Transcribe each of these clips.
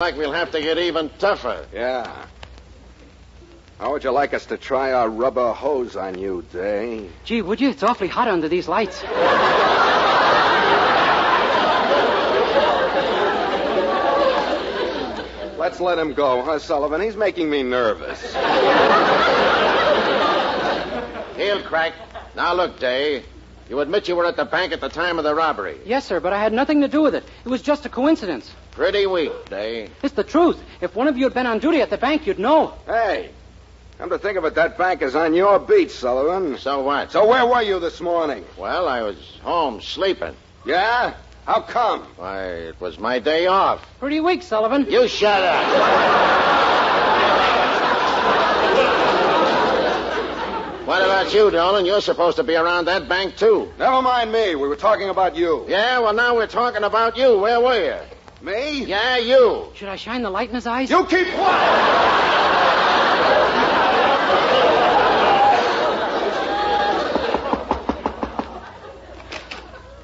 like we'll have to get even tougher. Yeah. How would you like us to try our rubber hose on you, Day? Gee, would you? It's awfully hot under these lights. Let's let him go, huh, Sullivan? He's making me nervous. Heel crack. Now look, Day. You admit you were at the bank at the time of the robbery. Yes, sir, but I had nothing to do with it. It was just a coincidence. Pretty weak, Day. It's the truth. If one of you had been on duty at the bank, you'd know. Hey, come to think of it, that bank is on your beat, Sullivan. So what? So where were you this morning? Well, I was home sleeping. Yeah? How come? Why, it was my day off. Pretty weak, Sullivan. You shut up. What about you, Dolan? You're supposed to be around that bank, too. Never mind me. We were talking about you. Yeah, well, now we're talking about you. Where were you? Me? Yeah, you. Should I shine the light in his eyes? You keep quiet!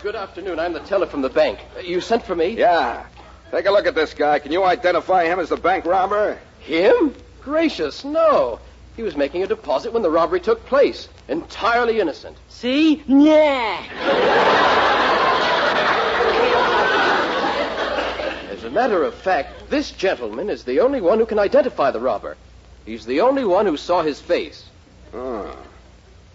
Good afternoon. I'm the teller from the bank. You sent for me? Yeah. Take a look at this guy. Can you identify him as the bank robber? Him? Gracious, no. He was making a deposit when the robbery took place. Entirely innocent. See? Yeah. As a matter of fact, this gentleman is the only one who can identify the robber. He's the only one who saw his face. Oh.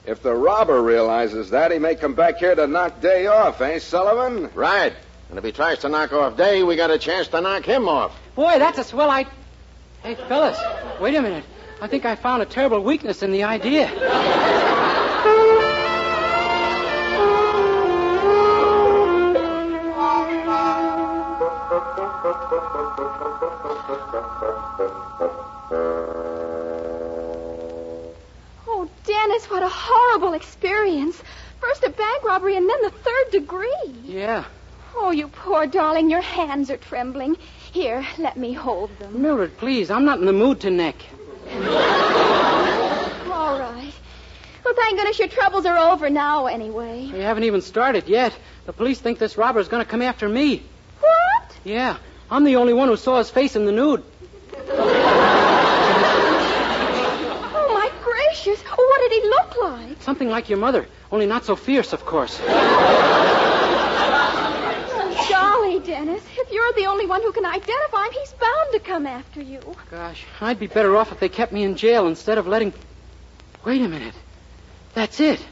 If the robber realizes that, he may come back here to knock Day off, eh, Sullivan? Right. And if he tries to knock off Day, we got a chance to knock him off. Boy, that's a swell I. Hey, fellas, wait a minute. I think I found a terrible weakness in the idea. Oh, Dennis, what a horrible experience. First a bank robbery and then the third degree. Yeah. Oh, you poor darling, your hands are trembling. Here, let me hold them. Mildred, please, I'm not in the mood to neck. All right. Well, thank goodness your troubles are over now, anyway. We haven't even started yet. The police think this robber's going to come after me. What? Yeah, I'm the only one who saw his face in the nude. Oh, my gracious. What did he look like? Something like your mother, only not so fierce, of course. Oh, golly, Dennis. If you're the only one who can identify him, he's bound to come after you. Gosh, I'd be better off if they kept me in jail instead of letting. Wait a minute. That's it.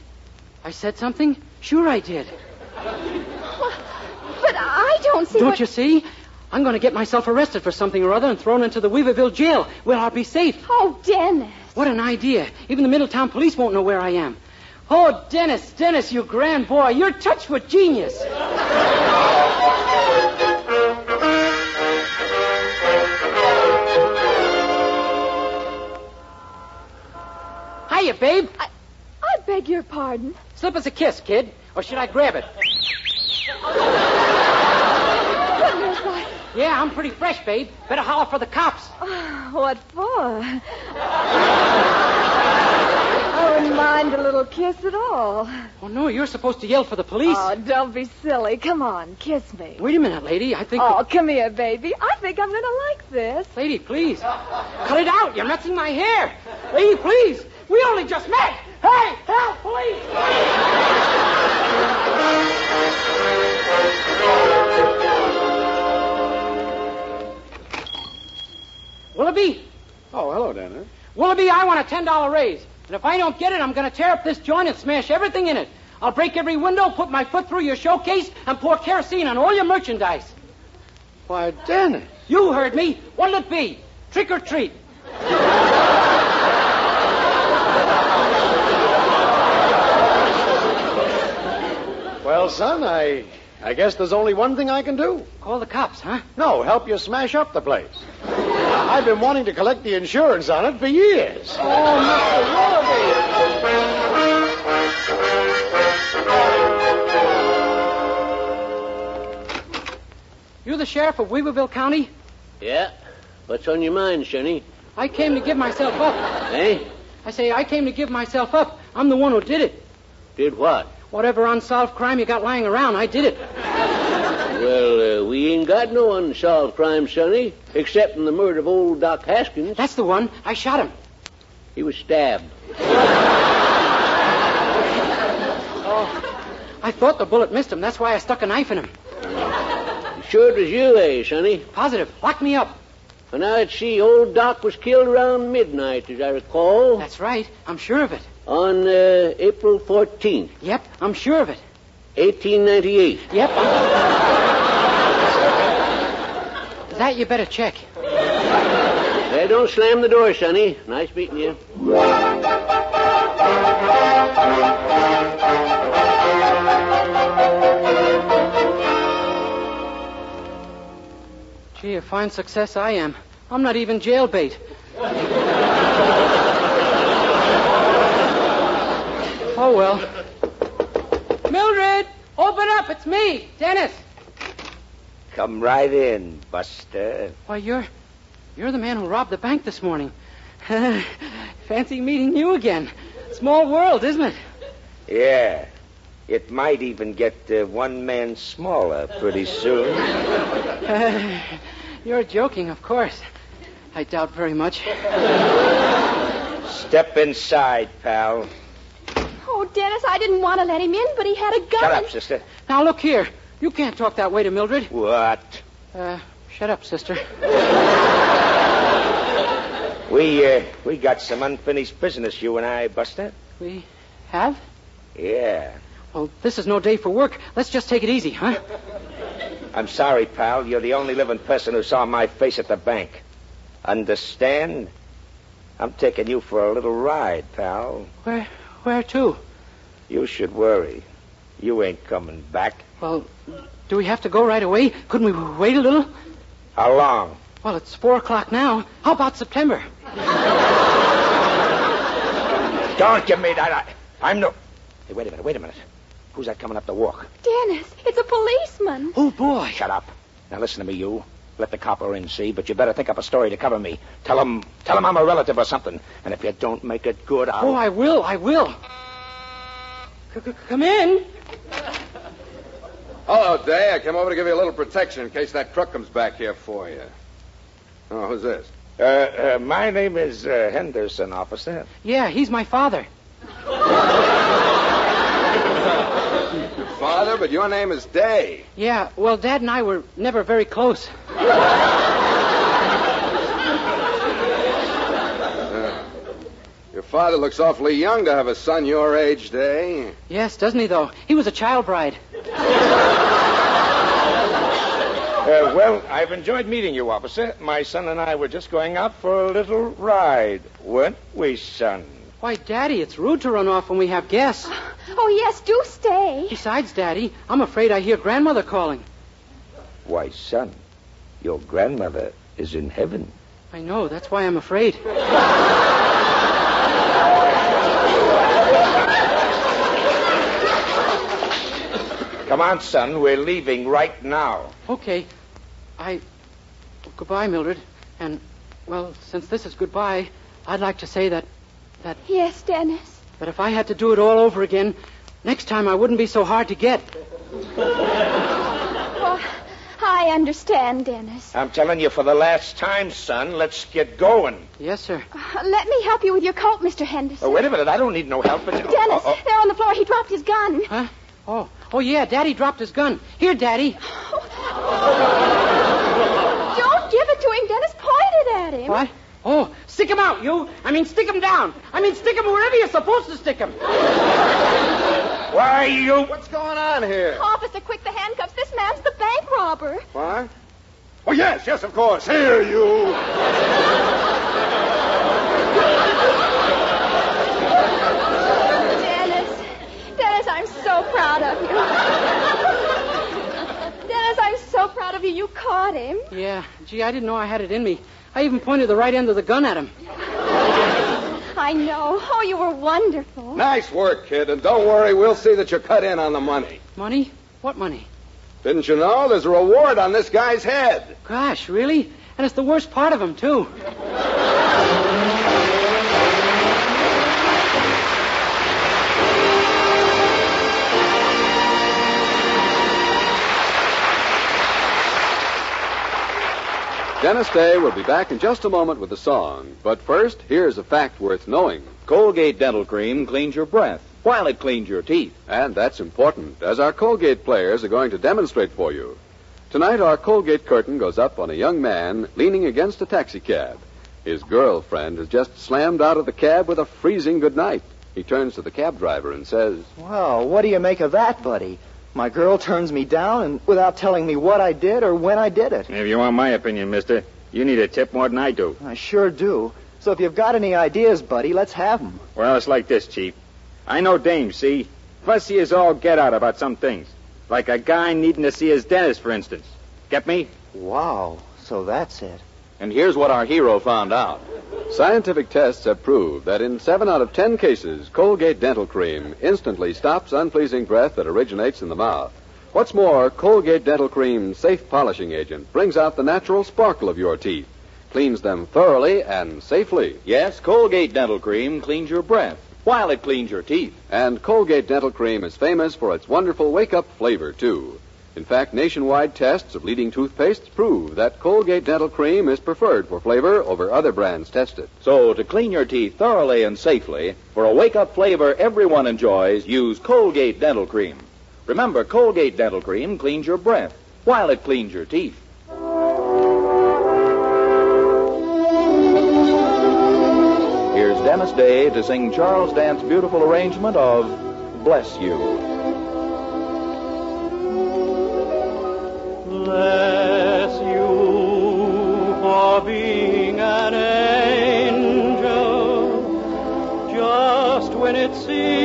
I said something? Sure, I did. But I don't see Don't what... you see? I'm going to get myself arrested for something or other and thrown into the Weaverville jail where I'll be safe. Oh, Dennis. What an idea. Even the Middletown police won't know where I am. Oh, Dennis, Dennis, you grand boy. You're touched with genius. Babe. I, I beg your pardon. Slip us a kiss, kid. Or should I grab it? Goodness, I... Yeah, I'm pretty fresh, babe. Better holler for the cops. Oh, what for? I wouldn't mind a little kiss at all. Oh, no, you're supposed to yell for the police. Oh, don't be silly. Come on, kiss me. Wait a minute, lady. I think. Oh, come here, baby. I think I'm going to like this. Lady, please. Cut it out. You're messing my hair. Lady, please. We only just met. Hey, help, please. Willoughby, Oh, hello, Dennis. Willoughby, I want a $10 raise. And if I don't get it, I'm going to tear up this joint and smash everything in it. I'll break every window, put my foot through your showcase, and pour kerosene on all your merchandise. Why, Dennis. You heard me. What'll it be? Trick or treat? Well, son, I I guess there's only one thing I can do. Call the cops, huh? No, help you smash up the place. I've been wanting to collect the insurance on it for years. Oh, Mr. Willoughby. You the sheriff of Weaverville County? Yeah? What's on your mind, Sonny? I came to give myself up. Eh? I say, I came to give myself up. I'm the one who did it. Did what? Whatever unsolved crime you got lying around, I did it. Well, uh, we ain't got no unsolved crime, Sonny, except in the murder of old Doc Haskins. That's the one. I shot him. He was stabbed. Oh, I thought the bullet missed him. That's why I stuck a knife in him. Sure it was you, eh, Sonny? Positive. Lock me up. And now let's see, old Doc was killed around midnight, as I recall, That's right. I'm sure of it. On uh, April 14th, Yep, I'm sure of it. 1898. Yep. That you better check. Hey, don't slam the door, Sonny. Nice meeting you. Gee, a fine success I am. I'm not even jailbait. Oh, well. Mildred, open up. It's me, Dennis. Come right in, Buster. Why, you're you're the man who robbed the bank this morning. Fancy meeting you again. Small world, isn't it? Yeah. It might even get uh, one man smaller pretty soon. you're joking, of course. I doubt very much. Step inside, pal. Dennis, I didn't want to let him in, but he had a gun. Shut up, sister. Now look here. You can't talk that way to Mildred. What? Uh, shut up, sister. We uh, we got some unfinished business, you and I, Buster. We have? Yeah. Well, this is no day for work. Let's just take it easy, huh? I'm sorry, pal. You're the only living person who saw my face at the bank. Understand? I'm taking you for a little ride, pal. Where where to? You should worry. You ain't coming back. Well, do we have to go right away? Couldn't we wait a little? How long? Well, it's four o'clock now. How about September? Don't give me that. I, I'm no. Hey, wait a minute, wait a minute. Who's that coming up the walk? Dennis, it's a policeman. Oh, boy. Shut up. Now listen to me, you. Let the copper in, see, but you better think up a story to cover me. Tell him, tell him I'm a relative or something. And if you don't make it good, I'll. Oh, I will. I will. C- c- come in. Hello, Day. I came over to give you a little protection in case that truck comes back here for you. Oh, who's this? Uh, uh, my name is uh, Henderson, officer. Yeah, he's my father. Your father, but your name is Day. Yeah, well, Dad and I were never very close. father looks awfully young to have a son your age, Day. Yes, doesn't he, though? He was a child bride. Uh, well, I've enjoyed meeting you, officer. My son and I were just going out for a little ride, weren't we, son? Why, Daddy, it's rude to run off when we have guests. Oh, yes, do stay. Besides, Daddy, I'm afraid I hear grandmother calling. Why, son, your grandmother is in heaven. I know, that's why I'm afraid. Come on, son. We're leaving right now. Okay. I. Goodbye, Mildred. And, well, since this is goodbye, I'd like to say that. that. Yes, Dennis. that if I had to do it all over again, next time I wouldn't be so hard to get. Oh, I understand, Dennis. I'm telling you for the last time, son. Let's get going. Yes, sir. Uh, let me help you with your coat, Mr. Henderson. Oh, wait a minute. I don't need no help. It's... Dennis, Oh, oh. there on the floor, he dropped his gun. Huh? Oh. Oh, yeah, Daddy dropped his gun. Here, Daddy. Don't give it to him, Dennis. Point it at him. What? Oh, stick him out, you. I mean, stick him down. I mean, stick him wherever you're supposed to stick him. Why, you... What's going on here? Officer, quick, the handcuffs. This man's the bank robber. What? Oh, yes, yes, of course. Here, you. Dennis. Dennis, I'm so proud of you. Dennis, I'm so proud of you. You caught him. Yeah, gee, I didn't know I had it in me. I even pointed the right end of the gun at him. I know. Oh, you were wonderful. Nice work, kid. And don't worry, we'll see that you're cut in on the money. Money? What money? Didn't you know? There's a reward on this guy's head. Gosh, really? And it's the worst part of him, too. Dennis Day will be back in just a moment with a song. But first, here's a fact worth knowing. Colgate Dental Cream cleans your breath while it cleans your teeth. And that's important, as our Colgate players are going to demonstrate for you. Tonight, our Colgate curtain goes up on a young man leaning against a taxicab. His girlfriend has just slammed out of the cab with a freezing good night. He turns to the cab driver and says, Well, what do you make of that, buddy? My girl turns me down and without telling me what I did or when I did it. If you want my opinion, mister, you need a tip more than I do. I sure do. So if you've got any ideas, buddy, let's have 'em. Well, it's like this, Chief. I know dames, see? Fussy as all get out about some things. Like a guy needing to see his dentist, for instance. Get me? Wow, so that's it. And here's what our hero found out. Scientific tests have proved that in seven out of ten cases, Colgate Dental Cream instantly stops unpleasing breath that originates in the mouth. What's more, Colgate Dental Cream's safe polishing agent brings out the natural sparkle of your teeth, cleans them thoroughly and safely. Yes, Colgate Dental Cream cleans your breath while it cleans your teeth. And Colgate Dental Cream is famous for its wonderful wake up flavor, too. In fact, nationwide tests of leading toothpastes prove that Colgate Dental Cream is preferred for flavor over other brands tested. So, to clean your teeth thoroughly and safely, for a wake up flavor everyone enjoys, use Colgate Dental Cream. Remember, Colgate Dental Cream cleans your breath while it cleans your teeth. Here's Dennis Day to sing Charles Dant's beautiful arrangement of Bless You. Bless you for being an angel. Just when it seemed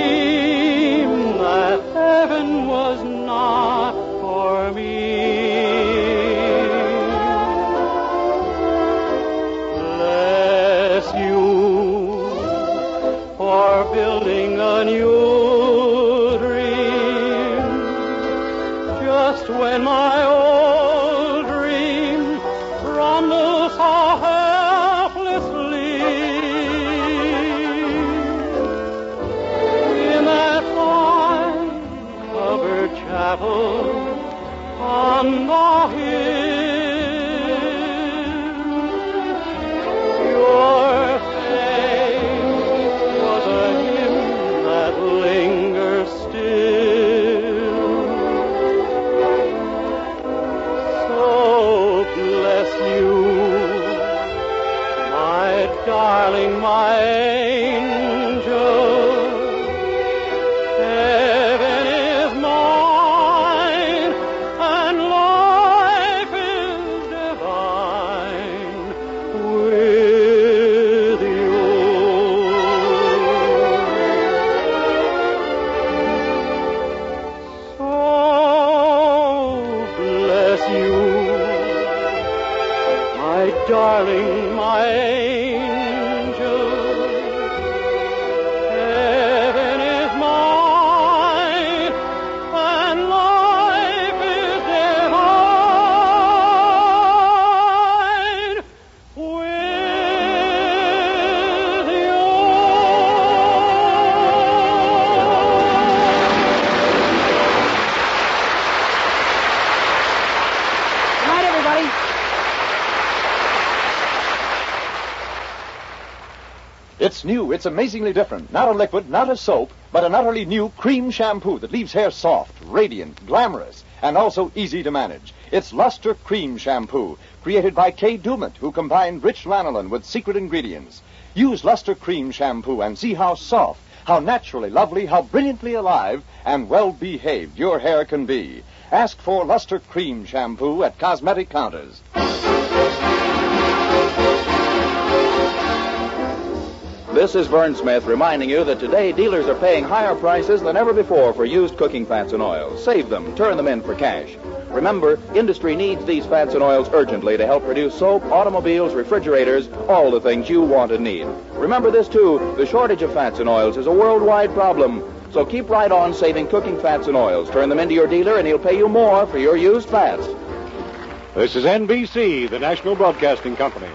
It's amazingly different. Not a liquid, not a soap, but an utterly new cream shampoo that leaves hair soft, radiant, glamorous, and also easy to manage. It's Lustre-Creme Shampoo, created by Kay Daumit, who combined rich lanolin with secret ingredients. Use Lustre-Creme Shampoo and see how soft, how naturally lovely, how brilliantly alive, and well behaved your hair can be. Ask for Lustre-Creme Shampoo at cosmetic counters. This is Verne Smith reminding you that today dealers are paying higher prices than ever before for used cooking fats and oils. Save them, turn them in for cash. Remember, industry needs these fats and oils urgently to help produce soap, automobiles, refrigerators, all the things you want and need. Remember this too, the shortage of fats and oils is a worldwide problem. So keep right on saving cooking fats and oils. Turn them into your dealer and he'll pay you more for your used fats. This is NBC, the National Broadcasting Company.